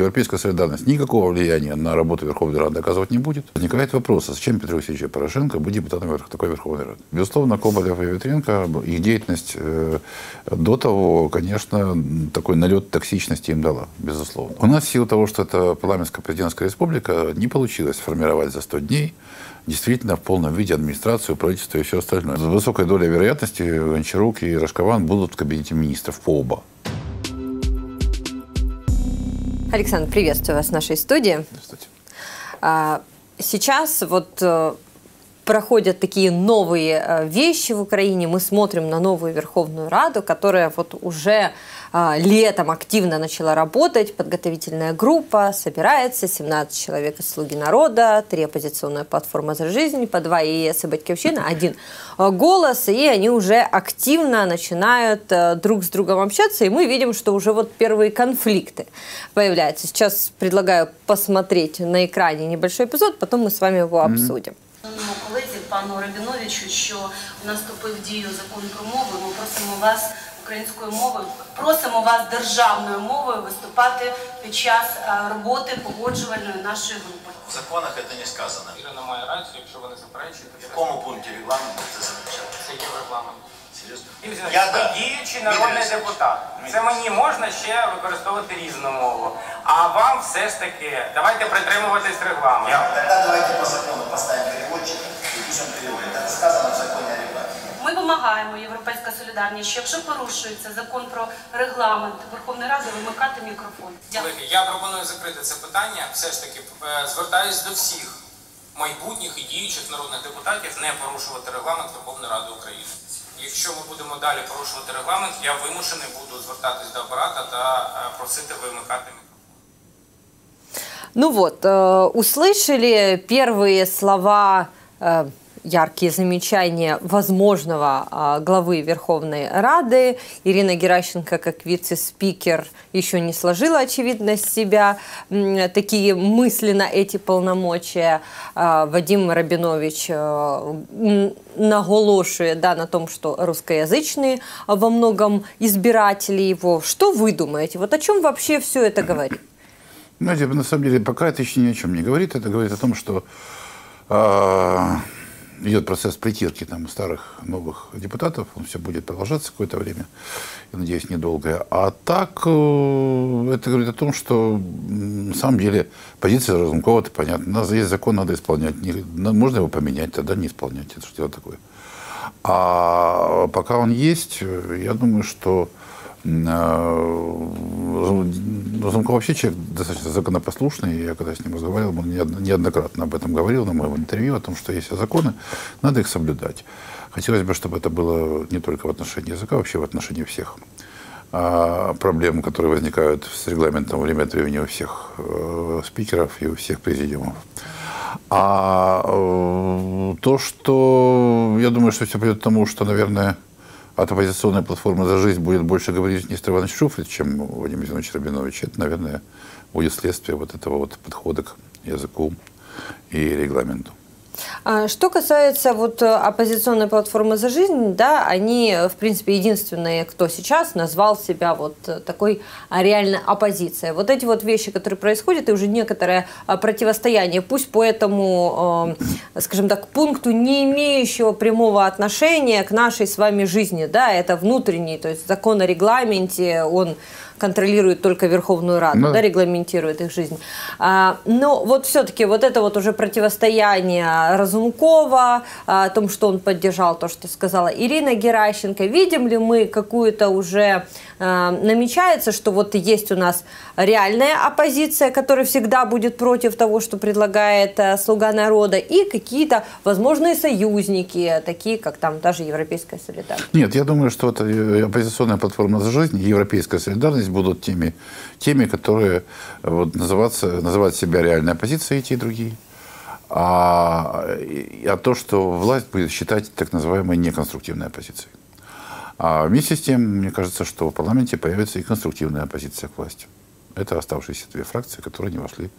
европейская солидарность никакого влияния на работу Верховной Рады оказывать не будет. Возникает вопрос, а зачем Петру Алексеевичу Порошенко быть депутатом такой Верховной Рады? Безусловно, Коболев и Ветренко, их деятельность э, до того, конечно, такой налет токсичности им дала, безусловно. У нас в силу того, что это парламентская президентская республика, не получилось сформировать за 100 дней действительно в полном виде администрацию, правительство и все остальное. С высокой долей вероятности Гончарук и Рашкован будут в кабинете министров по оба. Александр, приветствую вас в нашей студии. Здравствуйте. А, сейчас вот э, проходят такие новые э, вещи в Украине. Мы смотрим на новую Верховную Раду, которая вот уже летом активно начала работать, подготовительная группа собирается, 17 человек из «Слуги народа», три оппозиционная платформа «За жизнь», по два ЕС и «Батьковщина», один а, голос, и они уже активно начинают а, друг с другом общаться, и мы видим, что уже вот первые конфликты появляются. Сейчас предлагаю посмотреть на экране небольшой эпизод, потом мы с вами его обсудим. Колезі пану Рабіновичу, що у нас вступив в дію закон про мову. Ми просимо вас українською мовою. Просимо вас державною мовою виступати під час е, роботи погоджувальної нашої групи. В законах это не сказано. Ірина має рацію, якщо ви не заперечуєте, В якому пункті регламенту це запрещено? це є в регламенті. Я діючий народний депутат. Це мені можна ще використовувати різну мову. А вам все ж таки давайте притримуватись регламенту. Я, тогда давайте по закону поставим переводчика пусть он переводит. Сказано в законе о регламенте. Ми вимагаємо Європейська солідарність, що якщо порушується закон про регламент Верховної Ради, вимикати мікрофон. Дякую. Колеги, я пропоную закрити це питання. Все ж таки е, звертаюсь до всіх майбутніх і діючих народних депутатів не порушувати регламент Верховної Ради України. Якщо ми будемо далі порушувати регламент, я вимушений буду звертатись до апарата та е, просити вимикати мікрофон. Ну вот, э, услышали первые слова, э, яркие замечания возможного э, главы Верховной Рады. Ирина Геращенко, как вице-спикер, еще не сложила, очевидно, с себя такие мысли на эти полномочия. Э, Вадим Рабинович э, м, наголошивает да, на том, что русскоязычные во многом избиратели его. Что вы думаете? Вот о чем вообще все это говорит? Знаете, на самом деле, пока это еще ни о чем не говорит. Это говорит о том, что э, идет процесс притирки там, старых, новых депутатов. Он все будет продолжаться какое-то время. Я надеюсь, недолгое. А так, э, это говорит о том, что на самом деле позиция Разумкова-то понятна. У нас есть закон, надо исполнять. Не- можно его поменять, тогда не исполнять. Это что такое? А пока он есть, э, я думаю, что Разумков вообще человек достаточно законопослушный. Я когда с ним разговаривал, он неодно- неоднократно об этом говорил на моем интервью, о том, что есть законы, надо их соблюдать. Хотелось бы, чтобы это было не только в отношении языка, а вообще в отношении всех а, проблем, которые возникают с регламентом время от времени у всех э, спикеров и у всех президиумов. А э, то, что я думаю, что все придет к тому, что, наверное, от оппозиционной платформы «За жизнь» будет больше говорить Нестор Иванович Шуфрид, чем Владимир Зинович Рабинович. Это, наверное, будет следствие вот этого вот подхода к языку и регламенту. А Что касается вот э, оппозиционной платформы «За жизнь», да, они, э, в принципе, единственные, кто сейчас назвал себя вот э, такой а, реальной оппозицией. Вот эти вот вещи, которые происходят, и уже некоторое а, противостояние, пусть по этому, скажем так, пункту, не имеющего прямого отношения к нашей с вами жизни, да, это внутренний, то есть закон о регламенте, он контролирует только Верховную Раду, Ну. да, регламентирует их жизнь. А, но вот все-таки вот это вот уже противостояние Разумкова, а, о том, что он поддержал то, что сказала Ирина Геращенко. Видим ли мы какую-то уже а, намечается, что вот есть у нас реальная оппозиция, которая всегда будет против того, что предлагает а, Слуга народа, и какие-то возможные союзники, такие как там даже Европейская солидарность. Нет, я думаю, что это э, оппозиционная платформа «За жизнь» европейская солидарность будут теми, теми которые э, вот, называться, называть себя реальной оппозицией, и те и другие. А, а то, что власть будет считать так называемой неконструктивной оппозицией. А вместе с тем, мне кажется, что в парламенте появится и конструктивная оппозиция к власти. Это оставшиеся две фракции, которые не вошли,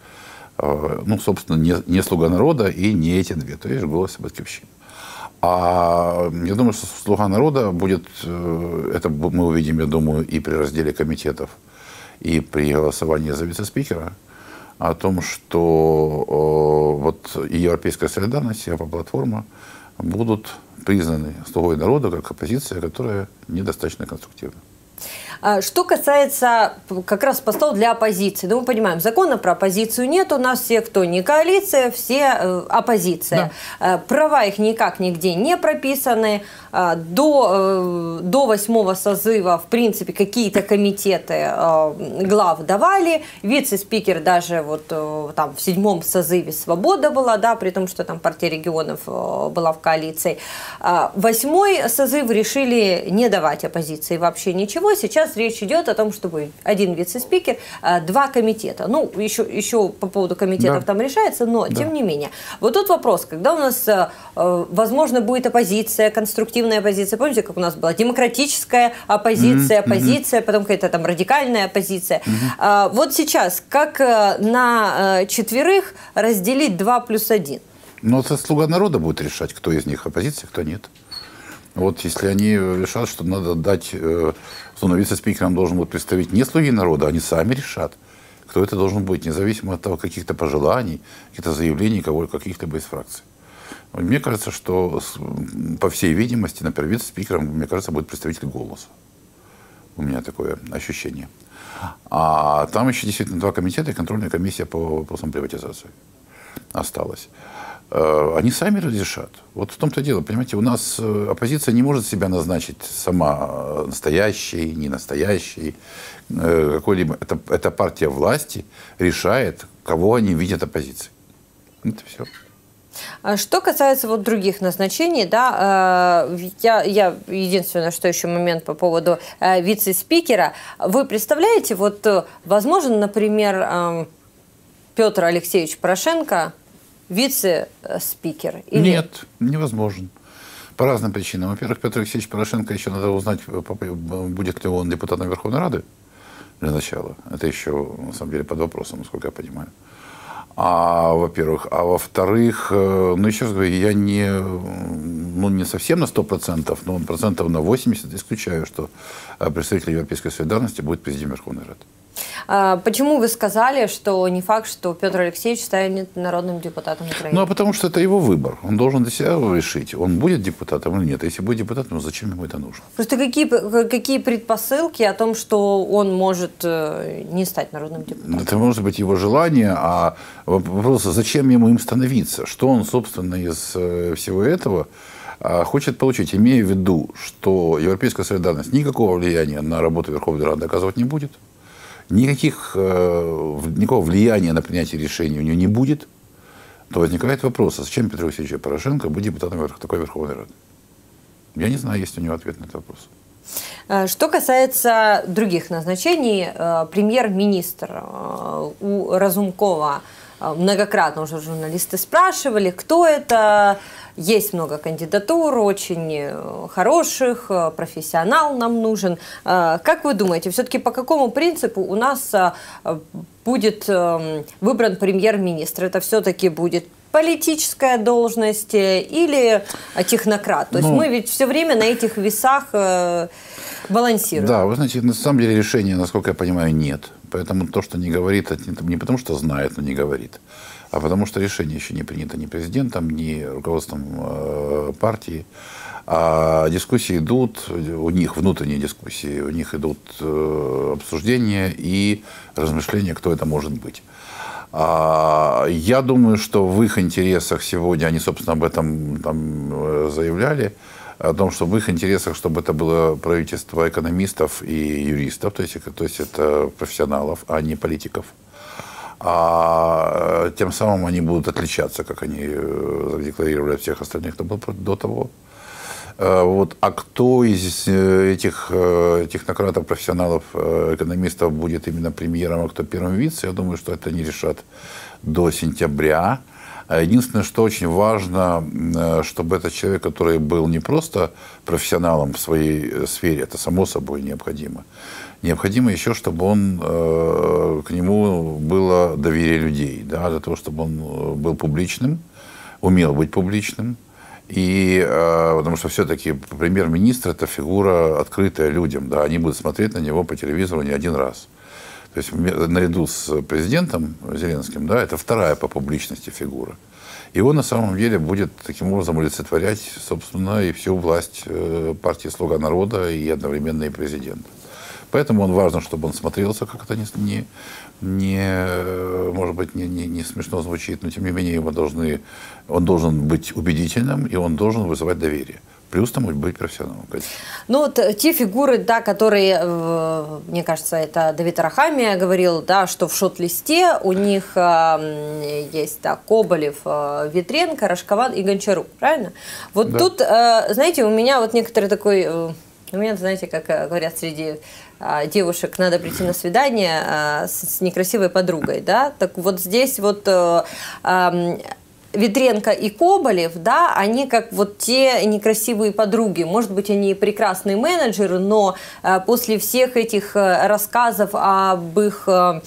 э, ну, собственно, не, не «Слуга народа» и не эти две, то есть «Голос» и «Батьковщина». А я думаю, что «Слуга народа» будет, э, это мы увидим, я думаю, и при разделе комитетов, и при голосовании за вице-спикера о том, что вот и Европейская солидарность, и платформа будут признаны слугой народа как оппозиция, которая недостаточно конструктивна. А, что касается как раз постов для оппозиции, ну мы понимаем, закона про оппозицию нет, у нас все, кто не коалиция, все э, оппозиция. Да. Э, права их никак нигде не прописаны. А, до, э, до восьмого созыва, в принципе, какие-то комитеты глав давали. Вице-спикер даже вот там в седьмом созыве «Свобода» была, да, при том, что там партия регионов была в коалиции. Восьмой созыв решили не давать оппозиции вообще ничего. Сейчас сейчас речь идет о том, чтобы один вице-спикер, а, два комитета. Ну, еще, еще по поводу комитетов да. там решается, но да. тем не менее. Вот тут вопрос, когда у нас, а, а, возможно, будет оппозиция, конструктивная оппозиция. Помните, как у нас была демократическая оппозиция, mm-hmm. оппозиция, потом какая-то там радикальная оппозиция. Mm-hmm. Вот сейчас, как на четверых разделить два плюс один? Ну, это слуга народа будет решать, кто из них оппозиция, кто нет. Вот если они решат, что надо дать, э, что на вице-спикером должен быть представить не слуги народа, они сами решат, кто это должен быть, независимо от того, каких-то пожеланий, каких-то заявлений кого каких-либо из фракций. Мне кажется, что, по всей видимости, например, вице-спикером, мне кажется, будет представитель голоса. У меня такое ощущение. А там еще действительно два комитета и контрольная комиссия по вопросам приватизации осталась. Э, они сами разрешат. Вот в том-то дело, понимаете, у нас э, оппозиция не может себя назначить сама э, настоящей, не настоящей, какой-либо. Это, это партия власти решает, кого они видят оппозицией. Это все. А что касается вот других назначений, да, я, я единственное, что еще момент по поводу вице-спикера. Вы представляете, вот возможно, например, эм, Петр Алексеевич Порошенко вице-спикер? Или... Нет, невозможен. По разным причинам. Во-первых, Петр Алексеевич Порошенко еще надо узнать, будет ли он депутатом Верховной Рады для начала. Это еще, на самом деле, под вопросом, насколько я понимаю. А, во-первых. А во-вторых, э, ну, еще раз говорю, я не, ну, не совсем на 100%, но процентов на 80 исключаю, что э, представитель Европейской солидарности будет президентом Верховной Рады. А, почему вы сказали, что не факт, что Петр Алексеевич станет народным депутатом Украины? Ну, а потому что это его выбор. Он должен для себя решить, он будет депутатом или нет. Если будет депутатом, ну зачем ему это нужно? Просто какие, какие предпосылки о том, что он может э, не стать народным депутатом? Это может быть его желание, а вопрос, зачем ему им становиться? Что он, собственно, из э, всего этого а, хочет получить, имея в виду, что европейская солидарность никакого влияния на работу Верховной Рады оказывать не будет, никаких, э, никакого влияния на принятие решений у нее не будет, то возникает вопрос, а зачем Петру Алексеевичу Порошенко быть депутатом такой Верховной Рады? Я не знаю, есть у него ответ на этот вопрос. Э, что касается других назначений, э, премьер-министр у Разумкова многократно уже журналисты спрашивали, кто это, есть много кандидатур, очень э, хороших, э, профессионал нам нужен. Э, как вы думаете, все-таки по какому принципу у нас будет выбран премьер-министр? Это все-таки будет политическая должность или технократ? То есть ну, мы ведь все время на этих весах балансируем. Да, вы знаете, на самом деле решения, насколько я понимаю, нет. Поэтому то, что не говорит, это не потому, что знает, но не говорит а потому что решение еще не принято ни президентом, ни руководством э, партии. А дискуссии идут, у них внутренние дискуссии, у них идут э, обсуждения и размышления, кто это может быть. А, я думаю, что в их интересах сегодня, они, собственно, об этом там, э, заявляли, о том, что в их интересах, чтобы это было правительство экономистов и юристов, то есть, то есть это профессионалов, а не политиков а э, тем самым они будут отличаться, как они э, задекларировали от всех остальных, кто был до того. Э, вот. А кто из этих технократов, профессионалов, экономистов будет именно премьером, а кто первым вице, я думаю, что это не решат до сентября. Единственное, что очень важно, чтобы этот человек, который был не просто профессионалом в своей сфере, это само собой необходимо, необходимо еще, чтобы он, э, к нему было доверие людей, да, для того, чтобы он э, был публичным, умел быть публичным, и э, потому что все-таки премьер-министр это фигура открытая людям, да, они будут смотреть на него по телевизору не один раз. То есть наряду с президентом Зеленским, да, это вторая по публичности фигура. И он на самом деле будет таким образом олицетворять, собственно, и всю власть партии «Слуга народа» и одновременно и президента. Поэтому он важно, чтобы он смотрелся, как это не, не может быть, не, не, не смешно звучит, но тем не менее его должны, он должен быть убедительным, и он должен вызывать доверие. Плюс там быть профессионалом. Конечно. Ну вот э, те фигуры, да, которые, э, мне кажется, это Давид Арахами говорил, да, что в шот-листе у них э, есть да, Коболев, э, Ветренко, Рожкован и Гончарук, правильно? Вот да. тут, э, знаете, у меня вот некоторый такой... Э, у меня, знаете, как э, говорят среди а, девушек, надо прийти на свидание а, с, с некрасивой подругой, да? Так вот здесь вот а, Ветренко и Коболев, да, они как вот те некрасивые подруги. Может быть, они прекрасные менеджеры, но э, после всех этих э, рассказов об их э,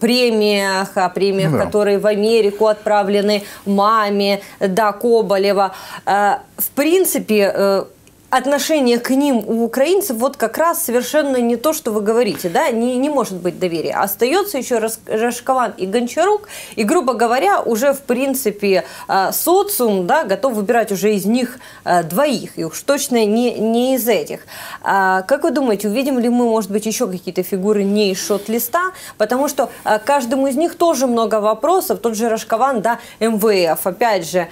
премиях, о премиях, да. которые в Америку отправлены маме, да, Коболева. В принципе, отношение к ним у украинцев вот как раз совершенно не то, что вы говорите, да, не, не может быть доверия. Остается еще Рашкован и Гончарук, и, грубо говоря, уже, в принципе, а, социум, да, готов выбирать уже из них а, двоих, и уж точно не, не из этих. А, как вы думаете, увидим ли мы, может быть, еще какие-то фигуры не из шот-листа? Потому что каждому из них тоже много вопросов. Тот же Рашкован, да, МВФ, опять же,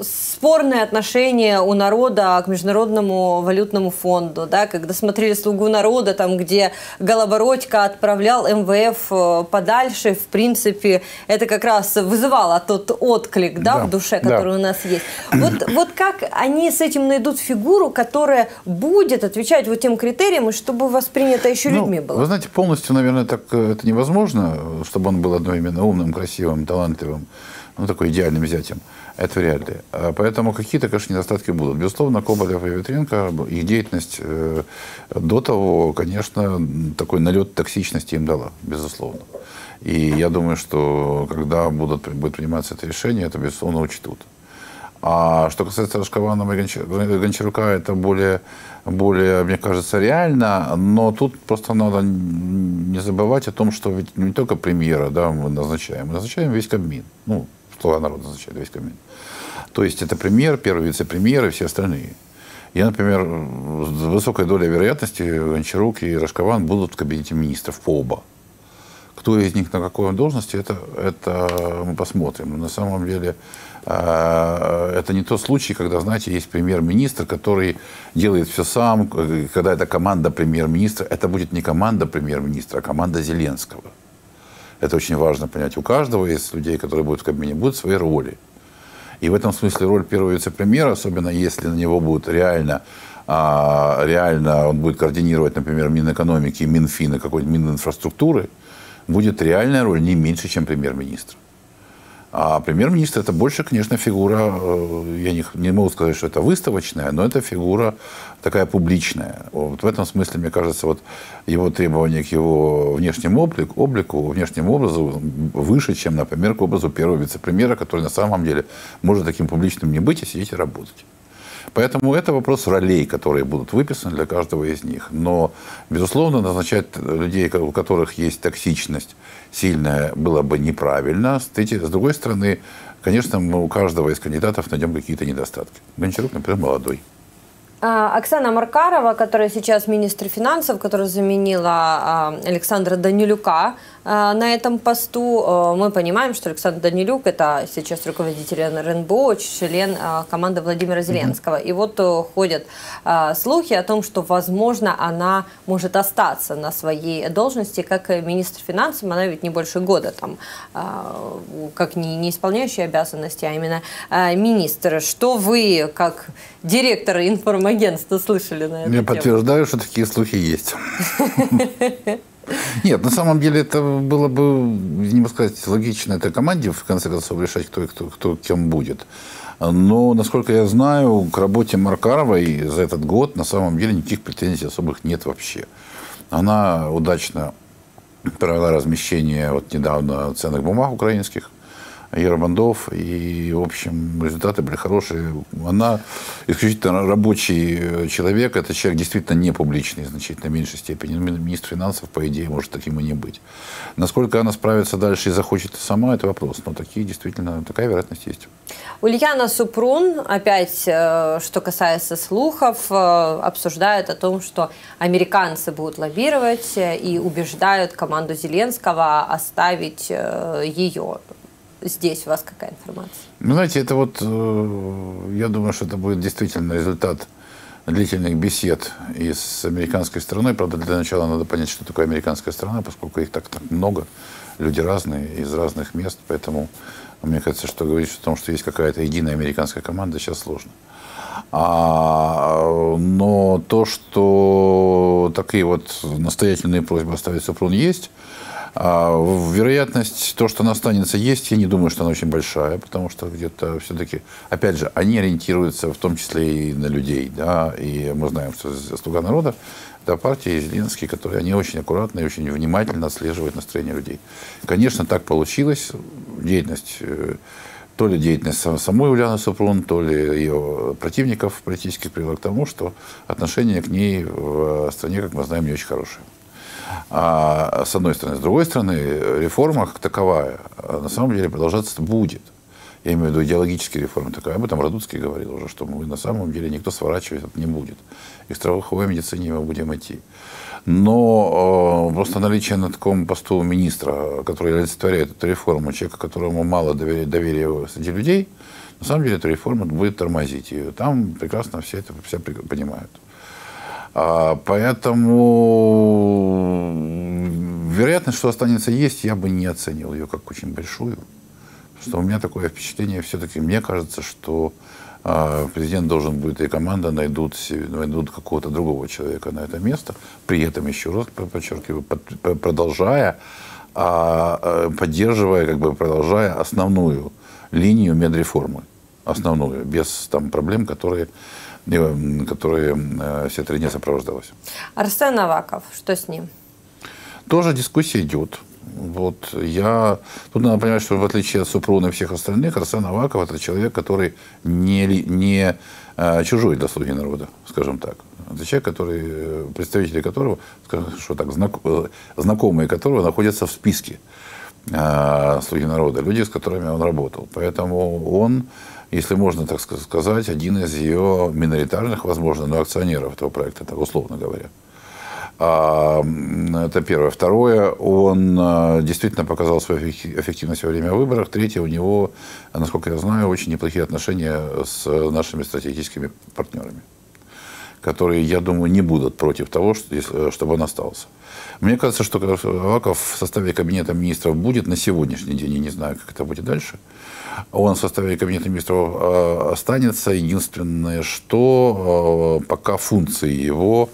спорное отношение у народа к Международному валютному фонду, да, когда смотрели «Слугу народа», там, где Голобородько отправлял МВФ э, подальше, в принципе, это как раз вызывало тот отклик, да, да в душе, который да. у нас есть. Вот, вот как они с этим найдут фигуру, которая будет отвечать вот тем критериям, и чтобы воспринято еще ну, людьми было? Вы знаете, полностью, наверное, так э, это невозможно, чтобы он был одновременно умным, красивым, талантливым, ну, такой идеальным взятием. Это вряд ли. А поэтому какие-то, конечно, недостатки будут. Безусловно, Коболев и Ветренко, их деятельность э, до того, конечно, такой налет токсичности им дала, безусловно. И я думаю, что когда будут, будет приниматься это решение, это, безусловно, учтут. А что касается Рашкованова и Гончарука, это более, более, мне кажется, реально. Но тут просто надо не забывать о том, что ведь не только премьера да, мы назначаем, мы назначаем весь Кабмин. Ну, слуга народа назначает весь Кабмин. То есть это премьер, первый вице-премьер и все остальные. Я, например, с высокой долей вероятности Гончарук и Рашкован будут в кабинете министров по оба. Кто из них на какой должности, это, это мы посмотрим. Но на самом деле э, это не тот случай, когда, знаете, есть премьер-министр, который делает все сам, когда это команда премьер-министра. Это будет не команда премьер-министра, а команда Зеленского. Это очень важно понять. У каждого из людей, которые будут в кабине, будут свои роли. И в этом смысле роль первого вице-премьера, особенно если на него будут реально, а, реально он будет координировать, например, Минэкономики, Минфин и какой-нибудь Мининфраструктуры, будет реальная роль не меньше, чем премьер-министр. А премьер-министр это больше, конечно, фигура, э, я не, не могу сказать, что это выставочная, но это фигура такая публичная. Вот в этом смысле, мне кажется, вот его требования к его внешнему облику, облику, внешнему образу выше, чем, например, к образу первого вице-премьера, который на самом деле может таким публичным не быть и сидеть и работать. Поэтому это вопрос ролей, которые будут выписаны для каждого из них. Но, безусловно, назначать людей, у которых есть токсичность сильная, было бы неправильно. С другой стороны, конечно, мы у каждого из кандидатов найдем какие-то недостатки. Гончарук, например, молодой. А, Оксана Маркарова, которая сейчас министр финансов, которая заменила а, Александра Данилюка на этом посту, мы понимаем, что Александр Данилюк – это сейчас руководитель РНБО, член команды Владимира Зеленского. И вот э, ходят слухи о том, что, возможно, она может остаться на своей должности как министр финансов. Она ведь не больше года там, как не, не исполняющая обязанности, а именно министр. Что вы, как директор информагентства слышали на это? Я подтверждаю, что такие слухи есть. Нет, на самом деле это было бы, не могу сказать, логично этой команде, в конце концов, решать, кто, кто, кто кем будет. Но, насколько я знаю, к работе Маркаровой за этот год на самом деле никаких претензий особых нет вообще. Она удачно провела размещение вот недавно ценных бумаг украинских. Ербандов, и, в общем, результаты были хорошие. Она исключительно рабочий э, человек, это человек действительно не публичный, значительно меньшей степени. Ну, министр финансов, по идее, может таким и не быть. Насколько она справится дальше и захочет сама, это вопрос. Но такие действительно, такая вероятность есть. Ульяна Супрун, опять, э, что касается слухов, э, обсуждает о том, что американцы будут лоббировать и убеждают команду Зеленского оставить ее здесь у вас какая информация? Ну, знаете, это вот, э, я думаю, что это будет действительно результат длительных бесед и с американской стороной. Правда, для начала надо понять, что такое американская страна, поскольку их так, так много, люди разные, из разных мест, поэтому мне кажется, что говорить о том, что есть какая-то единая американская команда, сейчас сложно. А, но то, что такие вот настоятельные просьбы оставить Супрун есть, а, вероятность, то, что она останется, есть. Я не думаю, что она очень большая, потому что где-то все-таки, опять же, они ориентируются в том числе и на людей. Да? И мы знаем, что «Слуга народа» – это партия Зеленский, которые они очень аккуратно и очень внимательно отслеживают настроение людей. Конечно, так получилось. Деятельность э, то ли деятельность самой Ульяны Супрун, то ли ее противников политических привела к тому, что отношение к ней в стране, как мы знаем, не очень хорошее. А, с одной стороны. С другой стороны, реформа как таковая на самом деле продолжаться будет. Я имею в виду идеологические реформы. Так, об этом Радуцкий говорил уже, что мы на самом деле никто сворачивать это не будет. И в страховой медицине мы будем идти. Но э, просто наличие на таком посту министра, который олицетворяет эту реформу, человека, которому мало доверия, доверия среди людей, на самом деле эта реформа будет тормозить. И там прекрасно все это все понимают. А, поэтому вероятность, что останется есть, я бы не оценил ее как очень большую. Что у меня такое впечатление все-таки, мне кажется, что а, президент должен будет и команда найдут, найдут какого-то другого человека на это место. При этом, еще раз подчеркиваю, продолжая, а, поддерживая, как бы продолжая основную линию медреформы. Основную, без там проблем, которые которые э, все три дня сопровождалось. Арсен Аваков, что с ним? Тоже дискуссия идет. Вот я... Тут надо понимать, что в отличие от Супруна и всех остальных, Арсен Аваков – это человек, который не, не а, чужой для слуги народа, скажем так. Это человек, который, э, представители которого, скажем, что так, знак, знакомые которого находятся в списке а, слуги народа, люди, с которыми он работал. Поэтому он если можно так сказать, один из ее миноритарных, возможно, но акционеров этого проекта, так условно говоря. А, это первое. Второе, он а, действительно показал свою эффективность во время выборов. Третье, у него, насколько я знаю, очень неплохие отношения с нашими стратегическими партнерами, которые, я думаю, не будут против того, чтобы он остался. Мне кажется, что Аваков в составе кабинета министров будет на сегодняшний день, я не знаю, как это будет дальше. Он в составе кабинета министров э, останется. Единственное, что э, пока функции его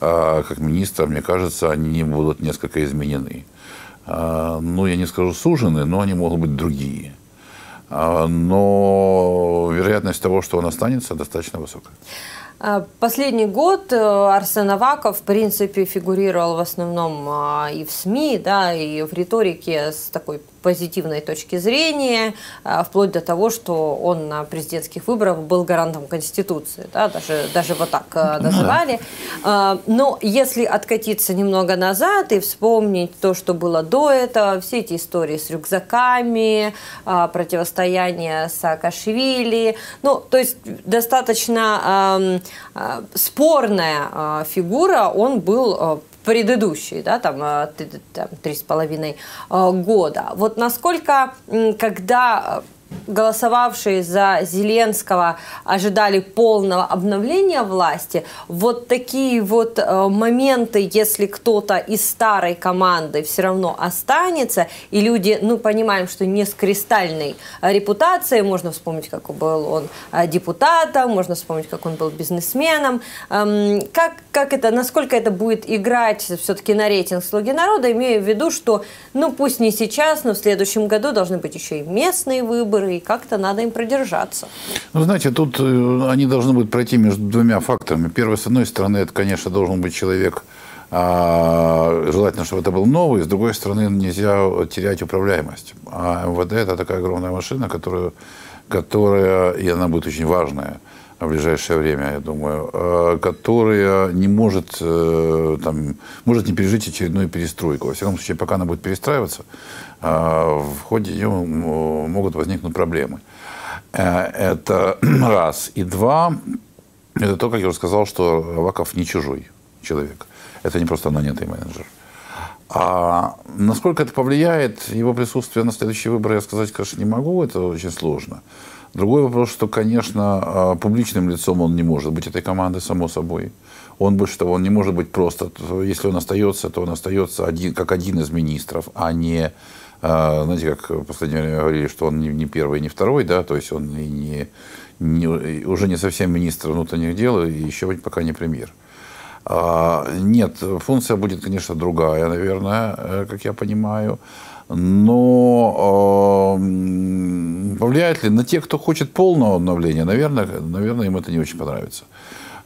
э, как министра, мне кажется, они будут несколько изменены. Ну, я не скажу сужены, но они могут быть другие. Но вероятность того, что он останется, достаточно высокая. Последний год Арсен Аваков, в принципе, фигурировал в основном и в СМИ, да, и в риторике с такой позитивной точки зрения, а, вплоть до того, что он на президентских выборах был гарантом Конституции, да, даже, даже вот так а, ну называли. А, но если откатиться немного назад и вспомнить то, что было до этого, все эти истории с рюкзаками, противостояние Саакашвили, ну, то есть достаточно спорная фигура, он был предыдущие, да, там, э, три с половиной э, года. Вот насколько, когда голосовавшие за Зеленского ожидали полного обновления власти, вот такие вот э, моменты, если кто-то из старой команды все равно останется, и люди, ну, понимаем, что не с кристальной репутацией, можно вспомнить, как был он э, депутатом, можно вспомнить, как он был бизнесменом, эм, как, как это, насколько это будет играть все-таки на рейтинг «Слуги народа», имея в виду, что, ну, пусть не сейчас, но в следующем году должны быть еще и местные выборы, и как-то надо им продержаться. Ну, знаете, тут э, они должны будут пройти между двумя факторами. Первое, с одной стороны, это, конечно, должен быть человек, А, желательно, чтобы это был новый. С другой стороны, нельзя терять управляемость. А МВД – это такая огромная машина, которая, которая, и она будет очень важная в ближайшее время, я думаю, э, которая не может, э, там, может не пережить очередную перестройку. Во всяком случае, пока она будет перестраиваться, э, в ходе ее могут возникнуть проблемы. Это раз. И два, это то, как я уже сказал, что Аваков не чужой человек. Это не просто нанятый менеджер. А насколько это повлияет, его присутствие на следующие выборы, я сказать, конечно, не могу, это очень сложно. Другой вопрос, что, конечно, а, публичным лицом он не может быть этой команды, само собой. Он больше того, он не может быть просто, если он остается, то он остается один, как один из министров, а не, а, знаете, как в последнее время говорили, что он не первый, не второй, да, то есть он и не, не, уже не совсем министр внутренних дел, и еще пока не премьер. А, нет, функция будет, конечно, другая, наверное, э, как я понимаю. Но э, повлияет ли на тех, кто хочет полного обновления? Наверное, наверное, им это не очень понравится.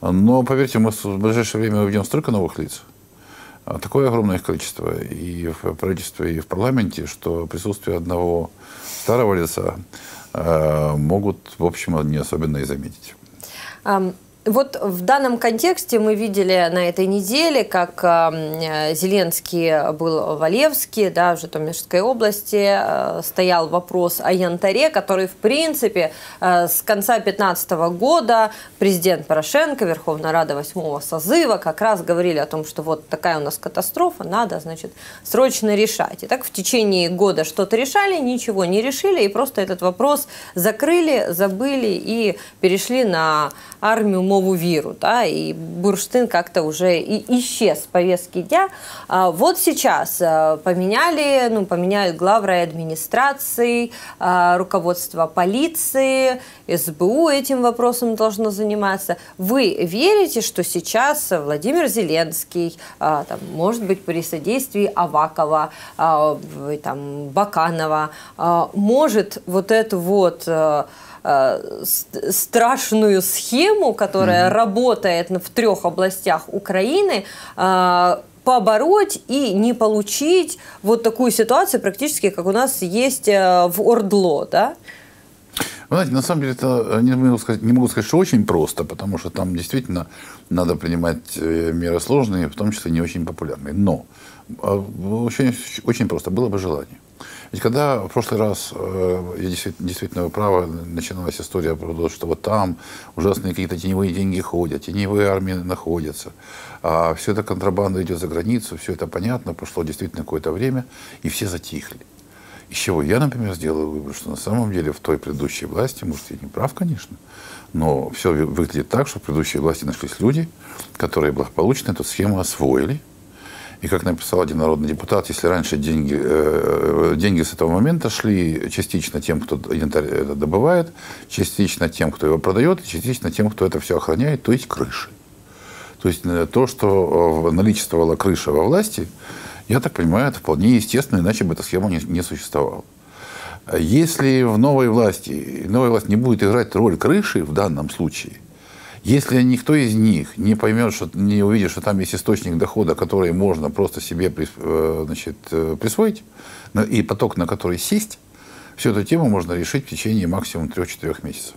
Но, поверьте, мы в ближайшее время увидим столько новых лиц, а такое огромное их количество и в правительстве, и в парламенте, что присутствие одного старого лица э, могут, в общем, не особенно и заметить. Вот в данном контексте мы видели на этой неделе, как э, Зеленский был в Олевске, да, в Житомирской области, э, стоял вопрос о янтаре, который, в принципе, э, с конца 2015 года президент Порошенко, Верховная Рада 8 созыва как раз говорили о том, что вот такая у нас катастрофа, надо, значит, срочно решать. И так в течение года что-то решали, ничего не решили, и просто этот вопрос закрыли, забыли и перешли на армию мову виру, да, и бурштин как-то уже и исчез с повестки дня. А вот сейчас а, поменяли, ну, поменяют главрай администрации, а, руководство полиции, СБУ этим вопросом должно заниматься. Вы верите, что сейчас Владимир Зеленский, а, там, может быть, при содействии Авакова, там, Баканова, может вот эту вот Э, страшную схему, которая mm-hmm. работает в трех областях Украины, э, побороть и не получить вот такую ситуацию практически, как у нас есть э, в Ордло, да? Вы знаете, на самом деле это не могу, сказать, не могу сказать, что очень просто, потому что там действительно надо принимать меры сложные, в том числе не очень популярные. Но очень, очень просто, было бы желание. Ведь когда в прошлый раз, э, я действительно, действительно право, начиналась история про то, что вот там ужасные какие-то теневые деньги ходят, теневые армии находятся, а все это контрабанда идет за границу, все это понятно, прошло действительно какое-то время, и все затихли. Из чего я, например, сделал вывод, что на самом деле в той предыдущей власти, может, я не прав, конечно, но все выглядит так, что в предыдущей власти нашлись люди, которые благополучно эту схему освоили, и как написал один народный депутат, если раньше деньги, э, деньги с этого момента шли частично тем, кто янтарь это добывает, частично тем, кто его продает, и частично тем, кто это все охраняет, то есть крыши. То есть э, то, что наличествовала крыша во власти, я так понимаю, это вполне естественно, иначе бы эта схема не, не существовала. Если в новой власти, новая власть не будет играть роль крыши в данном случае, если никто из них не поймет, что, не увидит, что там есть источник дохода, который можно просто себе э, значит, э, присвоить, и поток, на который сесть, всю эту тему можно решить в течение максимум 3-4 месяцев.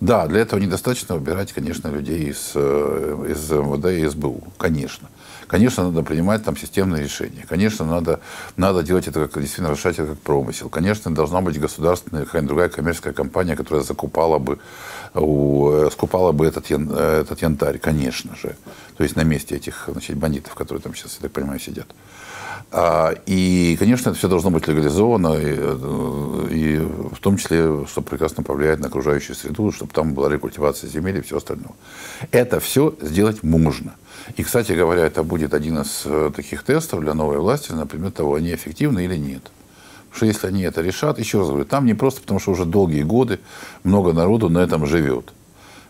Да, для этого недостаточно выбирать, конечно, людей из, э, из МВД и СБУ, конечно. Конечно, надо принимать там системные решения. Конечно, надо, надо делать это, как действительно решать это как промысел. Конечно, должна быть государственная какая-нибудь другая коммерческая компания, которая закупала бы, у, э, скупала бы этот, э, этот янтарь, конечно же. То есть на месте этих значит, бандитов, которые там сейчас, я так понимаю, сидят. А, и, конечно, это все должно быть легализовано, и, э, и в том числе, что прекрасно повлияет на окружающую среду, чтобы там была рекультивация земель и все остальное. Это все сделать можно – и, кстати говоря, это будет один из э, таких тестов для новой власти, например, того, они эффективны или нет. Потому что если они это решат, еще раз говорю, там не просто потому, что уже долгие годы много народу на этом живет.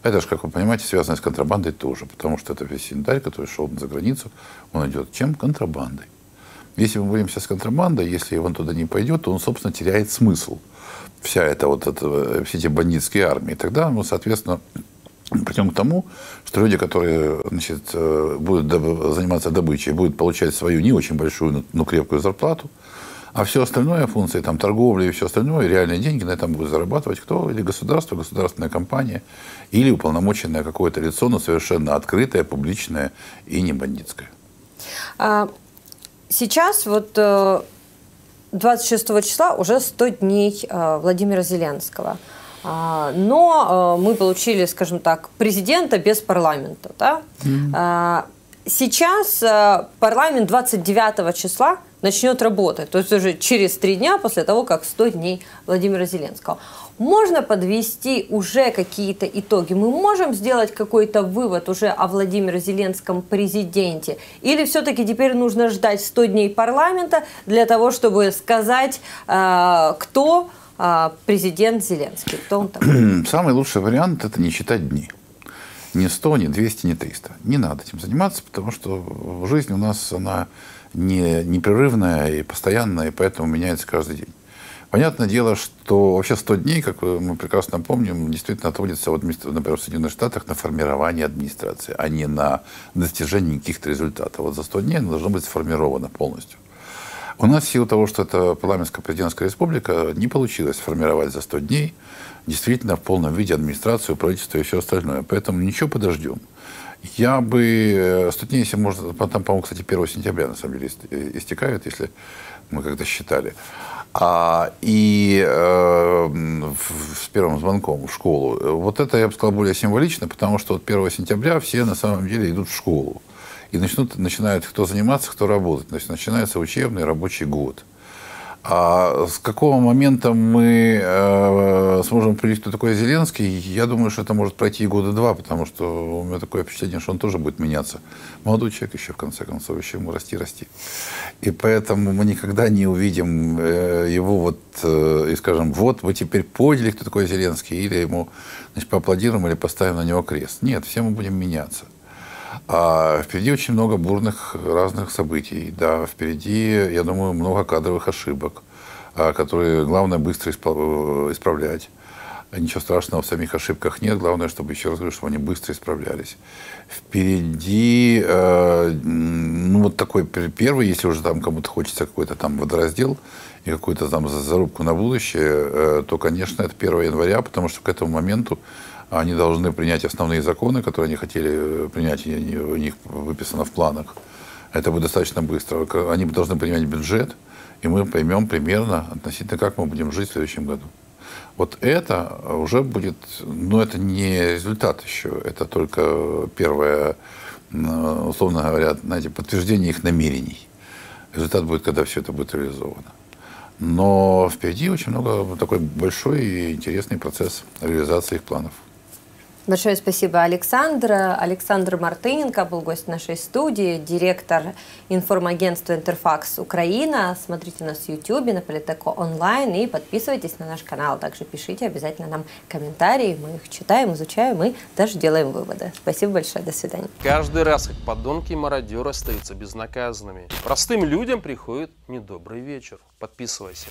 Это же, как вы понимаете, связано с контрабандой тоже, потому что это весь янтарь, который шел за границу, он идет чем? Контрабандой. Если мы боремся с контрабандой, если он туда не пойдет, то он, собственно, теряет смысл. Вся эта вот, это, все эти бандитские армии. Тогда, ну, соответственно, Придем к тому, что люди, которые значит, э, будут заниматься добычей, будут получать свою не очень большую, но крепкую зарплату, а все остальное, функции там, торговли и все остальное, реальные деньги на этом будет зарабатывать кто? Или государство, государственная компания, или уполномоченное какое-то лицо, но совершенно открытое, публичное и не бандитское. А, сейчас вот 26 э, числа уже 100 дней э, Владимира Зеленского. А, но э, мы получили, скажем так, президента без парламента. Да? Mm-hmm. Сейчас парламент 29 числа начнет работать, то есть уже через три дня после того, как 100 дней Владимира Зеленского. Можно подвести уже какие-то итоги? Мы можем сделать какой-то вывод уже о Владимире Зеленском президенте? Или все-таки теперь нужно ждать 100 дней парламента для того, чтобы сказать, э, кто э, президент Зеленский? Кто он такой? Самый лучший вариант – это не считать дни. Ни 100, ни 200, ни 300. Не надо этим заниматься, потому что жизнь у нас, она не, непрерывная и постоянная, и поэтому меняется каждый день. Понятное дело, что вообще 100 дней, как мы прекрасно помним, действительно отводится, вот, например, в Соединенных Штатах на формирование администрации, а не на достижение каких-то результатов. Вот за 100 дней она должна быть сформирована полностью. У нас в силу того, что это парламентская президентская республика, не получилось сформировать за 100 дней действительно в полном виде администрацию, правительство и все остальное. Поэтому ничего подождем. Я бы... 100 дней, если можно... Там, по-моему, кстати, 1 сентября, на самом деле, истекают, если мы как-то считали. А, и э, с первым звонком в школу. Вот это, я бы сказал, более символично, потому что вот 1 сентября все на самом деле идут в школу. И начнут, начинают кто заниматься, кто работать. Значит, начинается учебный рабочий год. А с какого момента мы э, сможем определить, кто такой Зеленский, я думаю, что это может пройти и года два, потому что у меня такое впечатление, что он тоже будет меняться. Молодой человек еще, в конце концов, еще ему расти, расти. И поэтому мы никогда не увидим э, его вот э, и скажем, вот вы теперь поняли, кто такой Зеленский, или ему значит, поаплодируем или поставим на него крест. Нет, все мы будем меняться. А впереди очень много бурных разных событий. Да, впереди, я думаю, много кадровых ошибок, а, которые главное быстро э, исправлять. Ничего страшного в самих ошибках нет. Главное, чтобы, еще раз говорю, чтобы они быстро исправлялись. Впереди, э, ну, вот такой первый, если уже там кому-то хочется какой-то там водораздел и какую-то там зарубку на будущее, э, то, конечно, это 1 января, потому что к этому моменту они должны принять основные законы, которые они хотели э, принять, и у них выписано в планах. Это будет достаточно быстро. Они должны принять бюджет, и мы поймем примерно относительно, как мы будем жить в следующем году. Вот это уже будет, ну это не результат еще, это только первое, условно говоря, знаете, подтверждение их намерений. Результат будет, когда все это будет реализовано. Но впереди очень много такой большой и интересный процесс реализации их планов. Большое спасибо, Александр. Александр Мартыненко был гость нашей студии, директор информагентства «Интерфакс Украина». Смотрите нас в YouTube, на Политеко онлайн и подписывайтесь на наш канал. Также пишите обязательно нам комментарии, мы их читаем, изучаем и даже делаем выводы. Спасибо большое, до свидания. Каждый раз, как подонки и мародеры остаются безнаказанными, простым людям приходит недобрый вечер. Подписывайся.